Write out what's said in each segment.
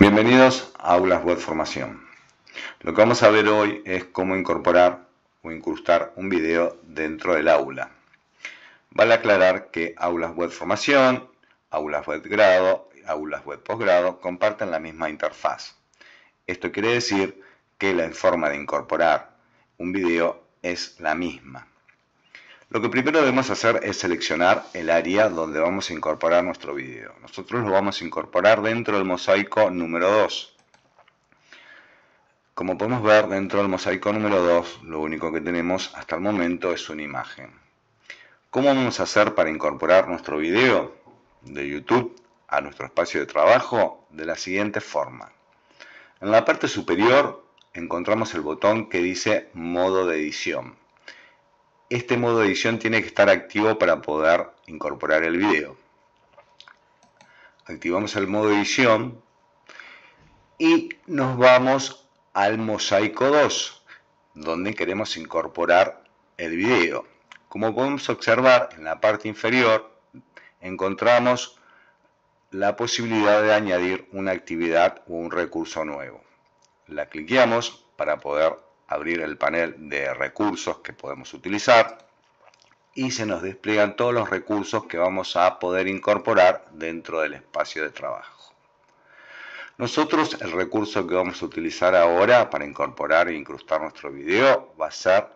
Bienvenidos a Aulas Web Formación. Lo que vamos a ver hoy es cómo incorporar o incrustar un video dentro del aula. Vale aclarar que Aulas Web Formación, Aulas Web Grado y Aulas Web Posgrado comparten la misma interfaz. Esto quiere decir que la forma de incorporar un video es la misma. Lo que primero debemos hacer es seleccionar el área donde vamos a incorporar nuestro video. Nosotros lo vamos a incorporar dentro del mosaico número 2. Como podemos ver dentro del mosaico número 2, lo único que tenemos hasta el momento es una imagen. ¿Cómo vamos a hacer para incorporar nuestro video de YouTube a nuestro espacio de trabajo? De la siguiente forma. En la parte superior encontramos el botón que dice modo de edición este modo de edición tiene que estar activo para poder incorporar el video. Activamos el modo edición y nos vamos al mosaico 2, donde queremos incorporar el video. Como podemos observar en la parte inferior, encontramos la posibilidad de añadir una actividad o un recurso nuevo. La cliqueamos para poder abrir el panel de recursos que podemos utilizar y se nos despliegan todos los recursos que vamos a poder incorporar dentro del espacio de trabajo. Nosotros el recurso que vamos a utilizar ahora para incorporar e incrustar nuestro video va a ser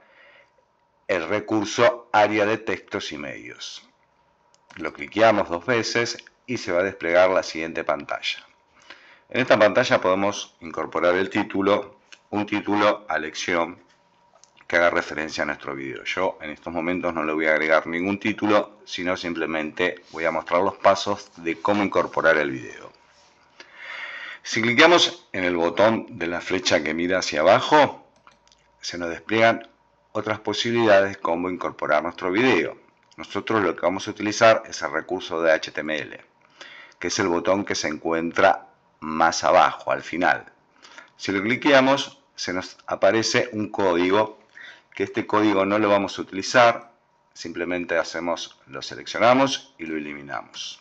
el recurso área de textos y medios. Lo cliqueamos dos veces y se va a desplegar la siguiente pantalla. En esta pantalla podemos incorporar el título, un título a lección que haga referencia a nuestro vídeo. Yo en estos momentos no le voy a agregar ningún título, sino simplemente voy a mostrar los pasos de cómo incorporar el vídeo. Si clicamos en el botón de la flecha que mira hacia abajo, se nos despliegan otras posibilidades como incorporar nuestro vídeo. Nosotros lo que vamos a utilizar es el recurso de HTML, que es el botón que se encuentra más abajo, al final. Si lo cliqueamos, se nos aparece un código que este código no lo vamos a utilizar simplemente hacemos lo seleccionamos y lo eliminamos.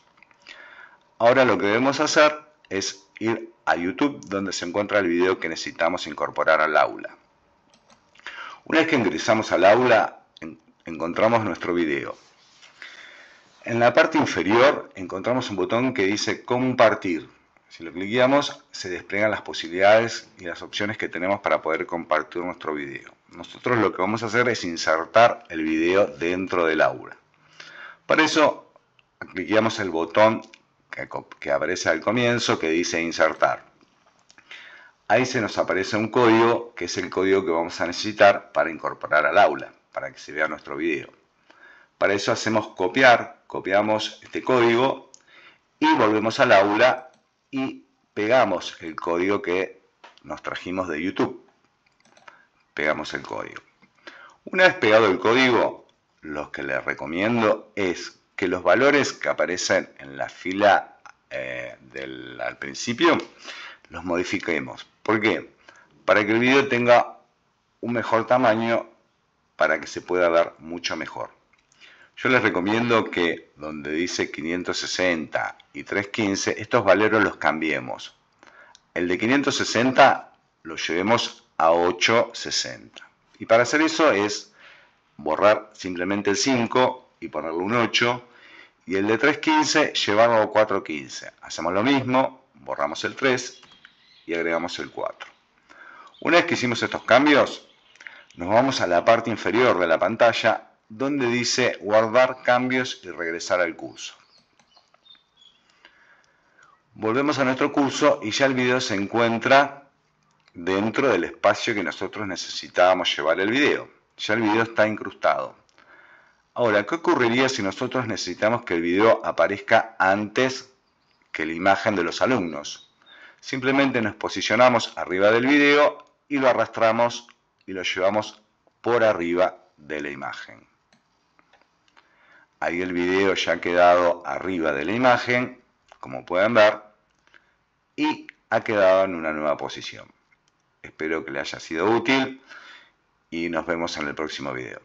Ahora lo que debemos hacer es ir a YouTube donde se encuentra el video que necesitamos incorporar al aula. Una vez que ingresamos al aula encontramos nuestro video. En la parte inferior encontramos un botón que dice compartir si lo cliqueamos, se despliegan las posibilidades y las opciones que tenemos para poder compartir nuestro video. Nosotros lo que vamos a hacer es insertar el video dentro del aula. Para eso, cliqueamos el botón que, aparece al comienzo que dice insertar. Ahí se nos aparece un código que es el código que vamos a necesitar para incorporar al aula, para que se vea nuestro video. Para eso hacemos copiar, copiamos este código y volvemos al aula y pegamos el código que nos trajimos de YouTube. Pegamos el código. Una vez pegado el código, lo que les recomiendo es que los valores que aparecen en la fila eh, del, al principio los modifiquemos. ¿Por qué? Para que el vídeo tenga un mejor tamaño, para que se pueda ver mucho mejor. Yo les recomiendo que donde dice 560 y 315, estos valores los cambiemos. El de 560 lo llevemos a 860. Y para hacer eso es borrar simplemente el 5 y ponerle un 8. Y el de 315 llevarlo a 415. Hacemos lo mismo, borramos el 3 y agregamos el 4. Una vez que hicimos estos cambios, nos vamos a la parte inferior de la pantalla donde dice guardar cambios y regresar al curso. Volvemos a nuestro curso y ya el video se encuentra dentro del espacio que nosotros necesitábamos llevar el video. Ya el video está incrustado. Ahora, ¿qué ocurriría si nosotros necesitamos que el video aparezca antes que la imagen de los alumnos? Simplemente nos posicionamos arriba del video y lo arrastramos y lo llevamos por arriba de la imagen. Ahí el video ya ha quedado arriba de la imagen, como pueden ver, y ha quedado en una nueva posición. Espero que le haya sido útil y nos vemos en el próximo video.